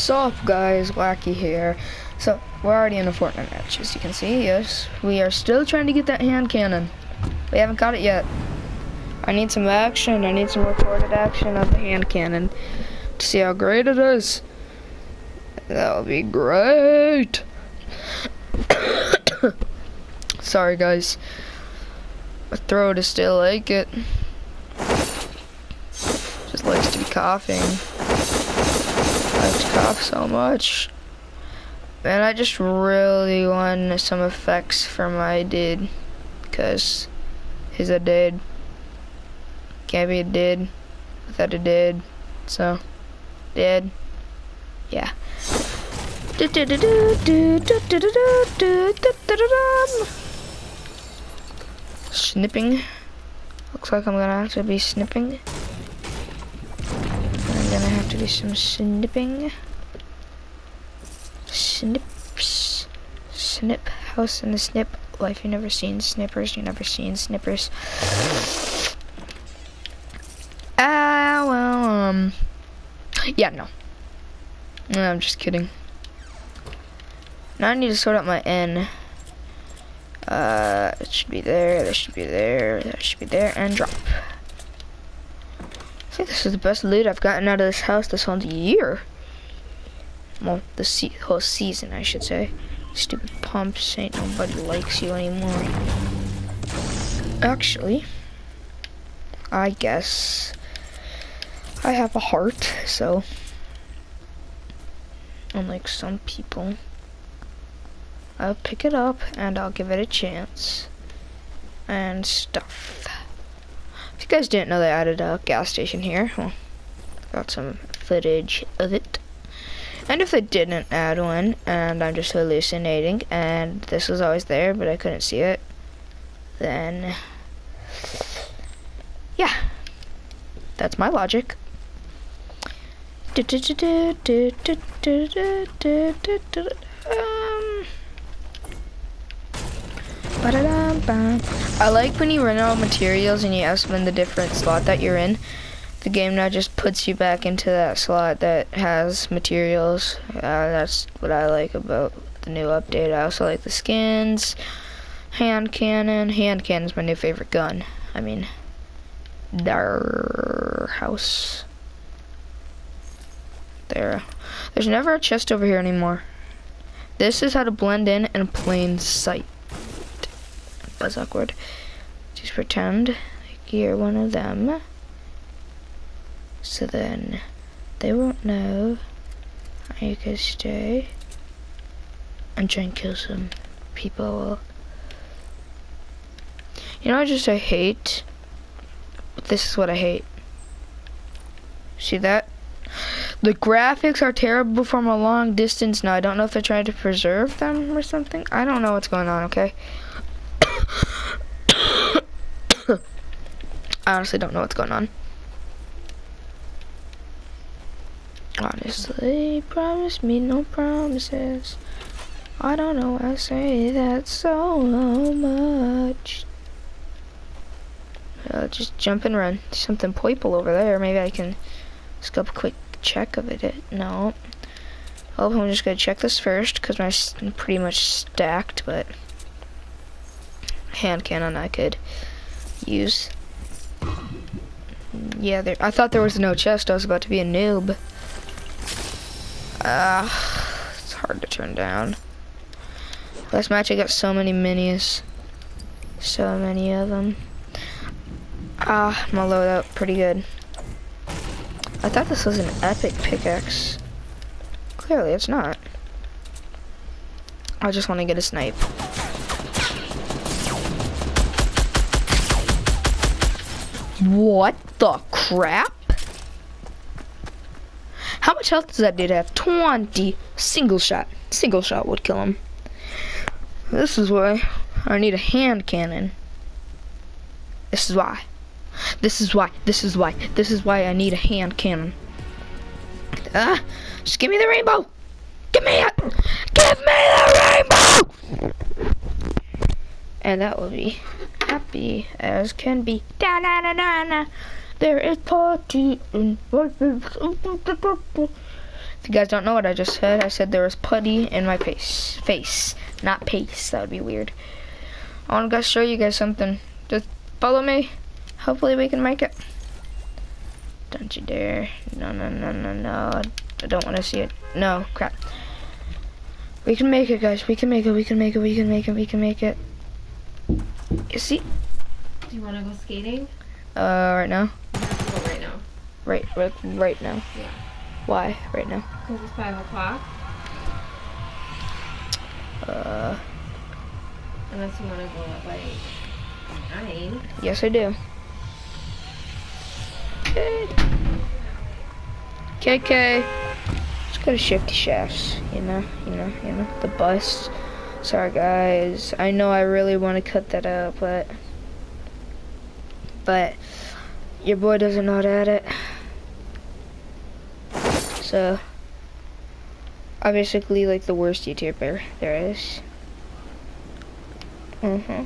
What's up guys, Wacky here. So, we're already in a Fortnite match, as you can see, yes. We are still trying to get that hand cannon. We haven't got it yet. I need some action, I need some recorded action of the hand cannon to see how great it is. That would be great. Sorry guys. My throat is still like it. Just likes to be coughing. To cough so much. And I just really want some effects for my did. Because he's a did. Can't be a did without a did. So, did. Yeah. Snipping. Looks like I'm gonna have to be snipping. Have do some snipping. Snips. Snip. House in the snip. Life you never seen. Snippers you never seen. Snippers. Ah, well, um. Yeah, no. No, I'm just kidding. Now I need to sort out my N. Uh, it should be there, that should be there, that should be there, and drop. Think this is the best loot I've gotten out of this house this whole year. Well, the se whole season, I should say. Stupid pumps, ain't nobody likes you anymore. Actually, I guess I have a heart, so unlike some people. I'll pick it up and I'll give it a chance. And stuff. If you guys didn't know they added a gas station here, well, got some footage of it. And if they didn't add one, and I'm just hallucinating, and this was always there, but I couldn't see it, then, yeah, that's my logic. Um, I like when you run out of materials and you ask them in the different slot that you're in. The game now just puts you back into that slot that has materials. Uh, that's what I like about the new update. I also like the skins, hand cannon. Hand cannon's my new favorite gun. I mean, dar house. There. There's never a chest over here anymore. This is how to blend in in plain sight. That's awkward. Just pretend like you're one of them. So then they won't know. You can stay and try and kill some people. You know I just I hate? This is what I hate. See that? The graphics are terrible from a long distance now. I don't know if they're trying to preserve them or something. I don't know what's going on, okay? I honestly don't know what's going on. Honestly, promise me no promises. I don't know I say that so much. Uh, just jump and run. There's something purple over there. Maybe I can just go a quick check of it. No. Oh, I'm just gonna check this first because my pretty much stacked, but hand cannon I could use. Yeah, there. I thought there was no chest. I was about to be a noob. Ah, uh, it's hard to turn down. Last match I got so many minis. So many of them. Ah, I'm gonna load up pretty good. I thought this was an epic pickaxe. Clearly it's not. I just want to get a snipe. What the crap? How much health does that dude have? 20. Single shot. Single shot would kill him. This is why I need a hand cannon. This is why. This is why. This is why. This is why I need a hand cannon. Ah, just give me the rainbow. Give me it. Give me the rainbow. And that will be happy as can be. Da da da da da. There is party in my face. If you guys don't know what I just said, I said there was putty in my face. Face, not pace. That would be weird. I want to show you guys something. Just follow me. Hopefully we can make it. Don't you dare. No, no, no, no, no. I don't want to see it. No, crap. We can make it, guys. We can make it. We can make it. We can make it. We can make it. You see? Do you want to go skating? Uh, right now. Right now. Right, right, right now. Yeah. Why? Right now. Because it's 5 o'clock. Uh, Unless you want to go at like 9. yes, I do. KK. Let's go to Shifty Shafts. You know, you know, you know. The bus. Sorry, guys. I know I really want to cut that out, but. But. Your boy doesn't know how to edit. So. I'm basically like the worst YouTuber there is. Mm-hmm.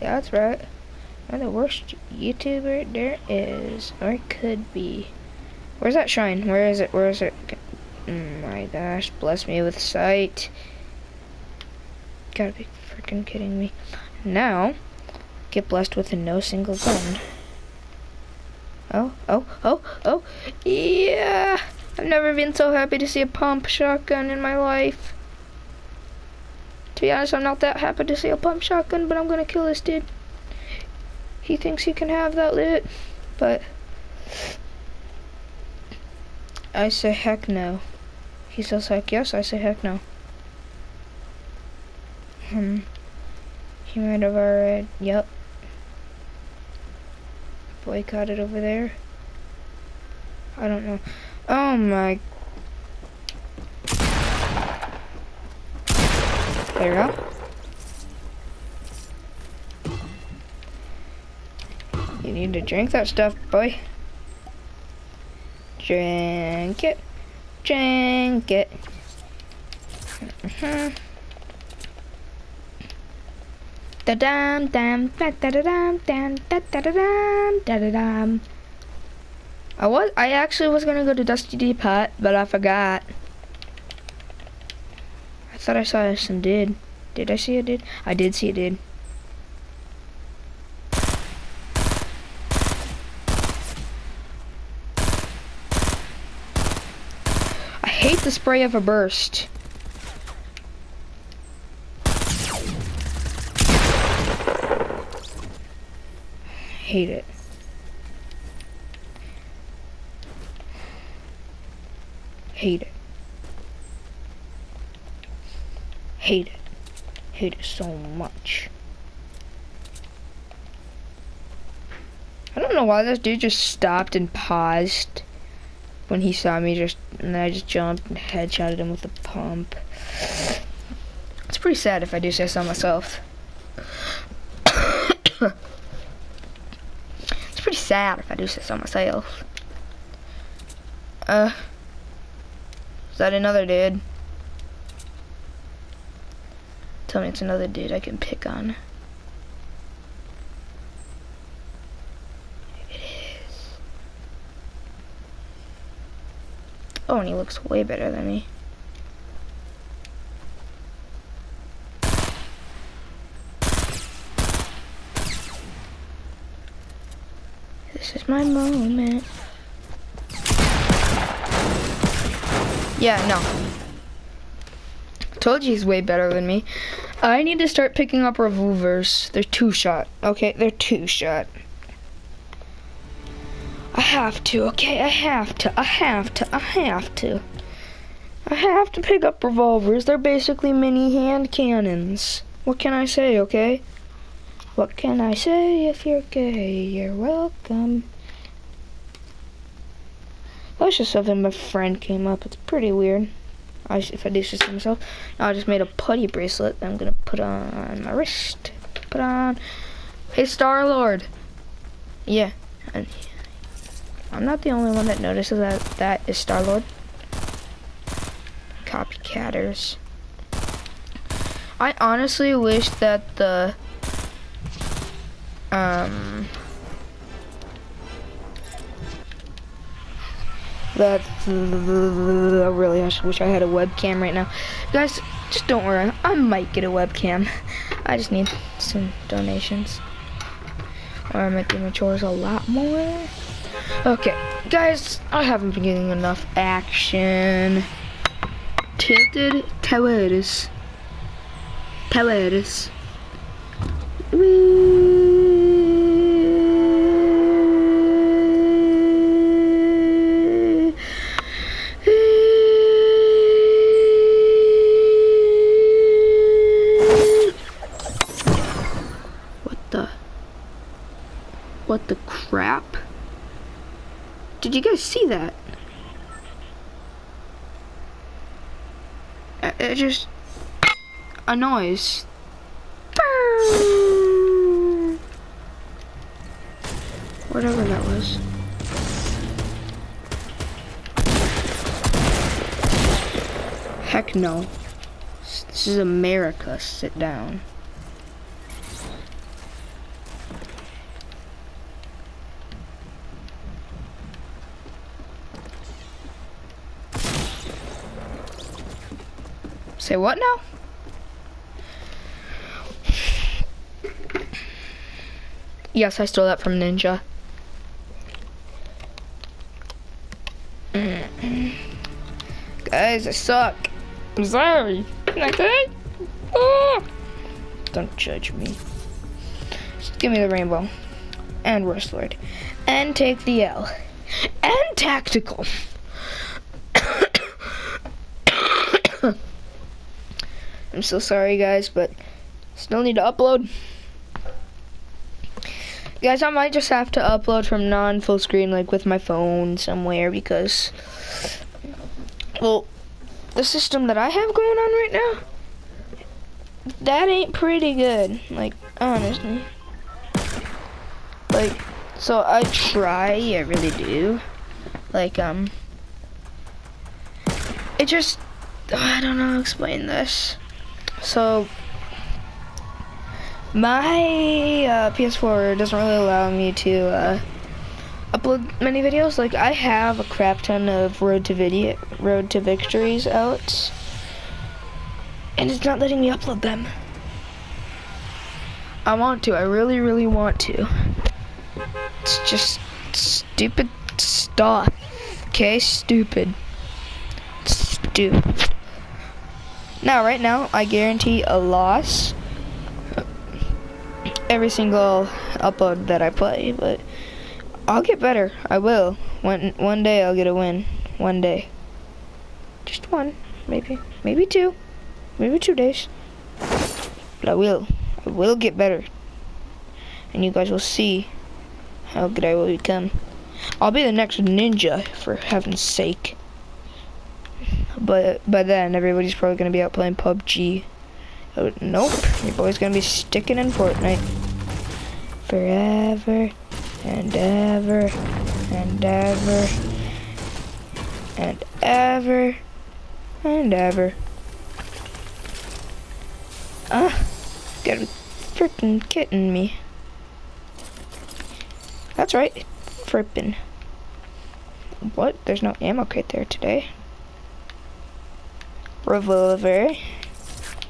Yeah, that's right. I'm the worst YouTuber there is, or could be. Where's that shrine? Where is it? Where is it? Oh my gosh, bless me with sight. Gotta be freaking kidding me. Now, get blessed with a no single gun. Oh, oh, oh, oh, yeah! I've never been so happy to see a pump shotgun in my life. To be honest, I'm not that happy to see a pump shotgun, but I'm gonna kill this dude. He thinks he can have that lit, but I say heck no. He says heck yes, I say heck no. Hmm. He might have already, yep. Boycotted over there. I don't know. Oh my. There you go. You need to drink that stuff, boy. Drink it. Drink it. Mm -hmm. Da dam dam da da da dam dam da da da dam da da dam. I was I actually was gonna go to Dusty Depot, but I forgot. I thought I saw some did. Did I see a did? I did see a did. I hate the spray of a burst. Hate it. Hate it. Hate it. Hate it so much. I don't know why this dude just stopped and paused when he saw me just and I just jumped and headshotted him with the pump. It's pretty sad if I do say so myself. Pretty sad if I do say so myself. Uh, is that another dude? Tell me it's another dude I can pick on. It is. Oh, and he looks way better than me. This is my moment. Yeah, no. Told you he's way better than me. I need to start picking up revolvers. They're two shot. Okay, they're two shot. I have to, okay? I have to. I have to. I have to. I have to pick up revolvers. They're basically mini hand cannons. What can I say, okay? What can I say if you're gay? You're welcome. That was just something my friend came up. It's pretty weird. I, if I do this to myself. I just made a putty bracelet I'm gonna put on my wrist. Put on. Hey, Star Lord. Yeah. I'm not the only one that notices that that is Star Lord. Copycatters. I honestly wish that the um, that I really wish I had a webcam right now. Guys, just don't worry. I might get a webcam. I just need some donations. Or I might do my chores a lot more. Okay, guys, I haven't been getting enough action. Tilted towers. Towers. What the? What the crap? Did you guys see that? Uh, It just a noise. Whatever that was. Heck no. This is America. Sit down. Say what now? Yes, I stole that from Ninja. Guys, I suck. I'm sorry. Okay? Ah. Don't judge me. Just give me the rainbow. And Rust Lord. And take the L. And tactical. I'm so sorry, guys, but still need to upload. Guys, I might just have to upload from non-full screen, like with my phone somewhere, because, well, the system that I have going on right now, that ain't pretty good, like, honestly. Like, so I try, I really do. Like, um, it just, I don't know how to explain this. So, my uh, PS4 doesn't really allow me to uh, upload many videos. Like I have a crap ton of Road to Video, Road to Victories out, and it's not letting me upload them. I want to. I really, really want to. It's just stupid stuff. Okay, stupid. Stupid. Now, right now, I guarantee a loss every single upload that I play, but I'll get better. I will. One one day I'll get a win. One day. Just one, maybe. Maybe two. Maybe two days. But I will. I will get better. And you guys will see how good I will become. I'll be the next ninja, for heaven's sake. But by then, everybody's probably going to be out playing PUBG. Oh, nope, your boy's going to be sticking in Fortnite. Forever and ever and ever and ever and ever. Ah, got a freaking kitten me. That's right, frippin'. What? There's no ammo kit there today. Revolver.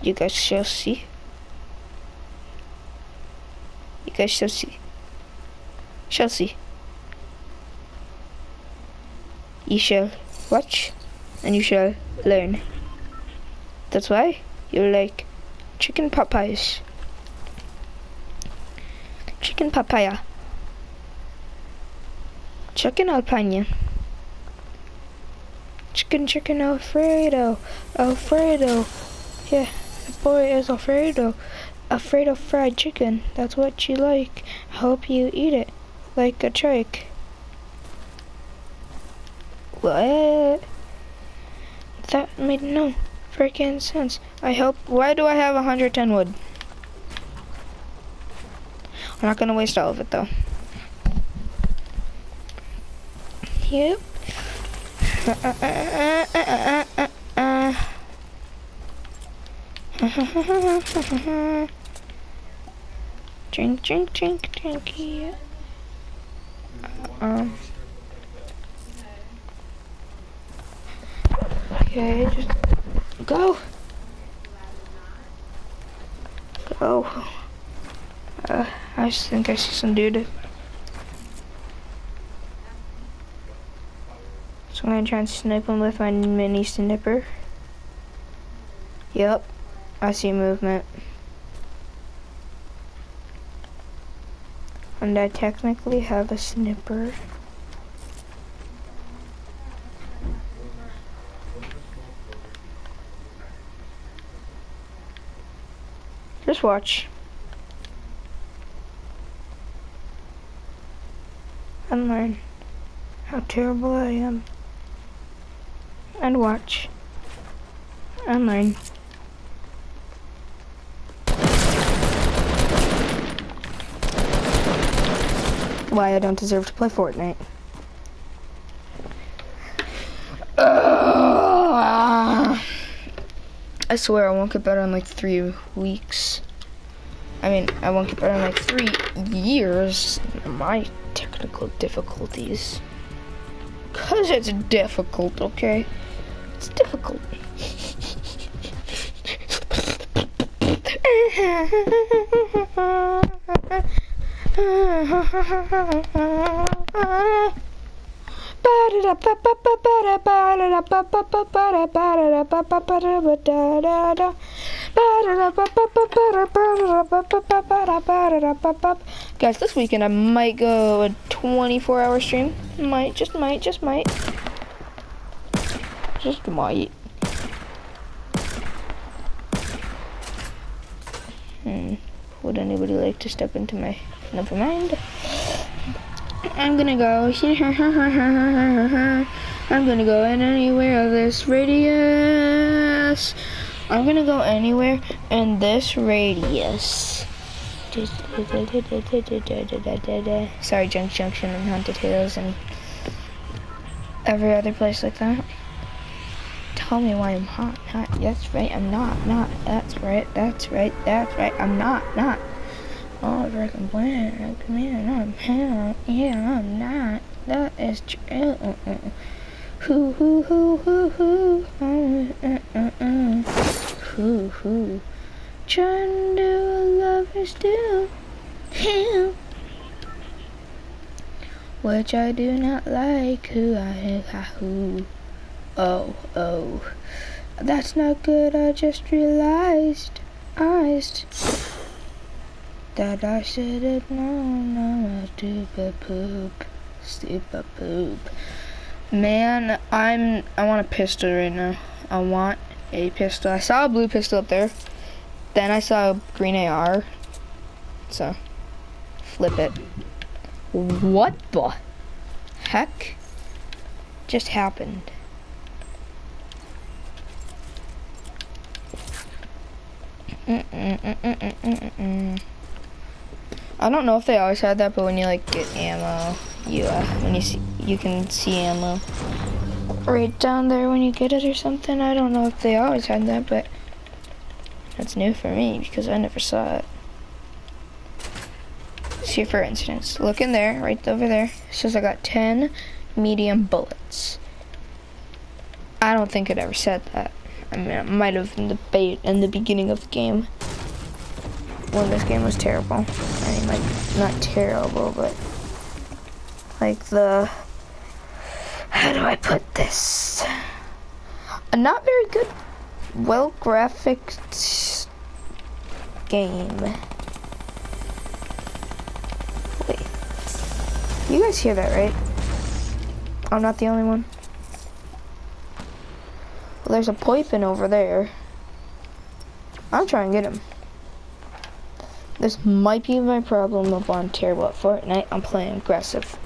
You guys shall see. You guys shall see. Shall see. You shall watch and you shall learn. That's why you like chicken papayas. Chicken papaya. Chicken alpina. Chicken, chicken Alfredo. Alfredo. Yeah, the boy is Alfredo. Alfredo fried chicken. That's what you like. I hope you eat it like a trike. What? That made no freaking sense. I hope. Why do I have 110 wood? I'm not gonna waste all of it though. Yep. Drink, drink, drink, drink. Yeah. Um. Okay, just go. Go. Uh, I just think I see some dude. I'm gonna try and snipe him with my mini sniper. Yep, I see movement. And I technically have a snipper. Just watch. And learn how terrible I am. And watch. And learn. Why I don't deserve to play Fortnite. Uh, I swear I won't get better in like three weeks. I mean, I won't get better in like three years. My technical difficulties. Cause it's difficult, okay? It's difficult. Guys, this weekend I might go a 24 hour stream. Might, just might, just might. Just might. Hmm. Would anybody like to step into my... Never mind. I'm gonna go. I'm gonna go in anywhere of this radius. I'm gonna go anywhere in this radius. Sorry, Junk Junction and Haunted Hills and every other place like that. Tell me why I'm hot. Hot. That's right. I'm not. Not. That's right. That's right. That's right. I'm not. Not. Oh, freaking plan. Come here. I'm hell. Yeah, I'm not. That is true. Hoo hoo hoo hoo hoo. Uh, uh, uh, hoo hoo. Trying to do what lovers do. Which I do not like. Who I who. Oh, oh. That's not good. I just realized. I that I should have known I'm a stupid poop. Stupid poop. Man, I'm, I want a pistol right now. I want a pistol. I saw a blue pistol up there. Then I saw a green AR. So, flip it. What the heck just happened? Mm -mm -mm I don't know if they always had that, but when you like get ammo, you uh, when you see you can see ammo right down there when you get it or something. I don't know if they always had that, but that's new for me because I never saw it. See, for instance, look in there, right over there. It says I got 10 medium bullets. I don't think it ever said that. I mean, it might have in the bait in the beginning of the game when this game was terrible. I mean, like, not terrible, but like the, how do I put this? A not very good, well graphic game. Wait, you guys hear that, right? I'm not the only one. There's a poipin over there. I'll try and get him. This might be my problem of I'm terrible at Fortnite. I'm playing aggressive.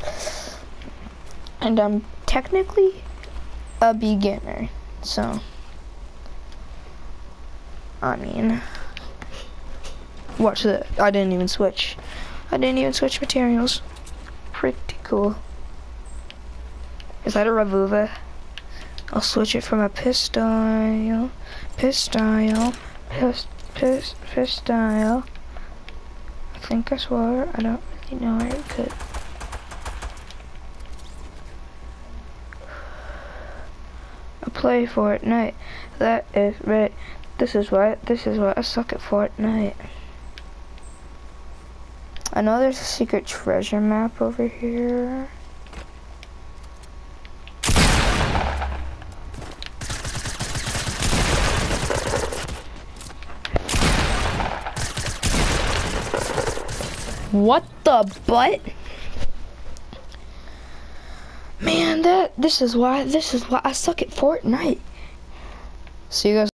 And I'm technically a beginner. So, I mean, watch that. I didn't even switch. I didn't even switch materials. Pretty cool. Is that a revolver? I'll switch it from a pistol, pistol, pist, pist, pistol. I think I swore. I don't really know where it could. I play Fortnite. That is right. This is why. This is why I suck at Fortnite. I know there's a secret treasure map over here. What the butt? Man, that this is why this is why I suck at Fortnite. See you guys.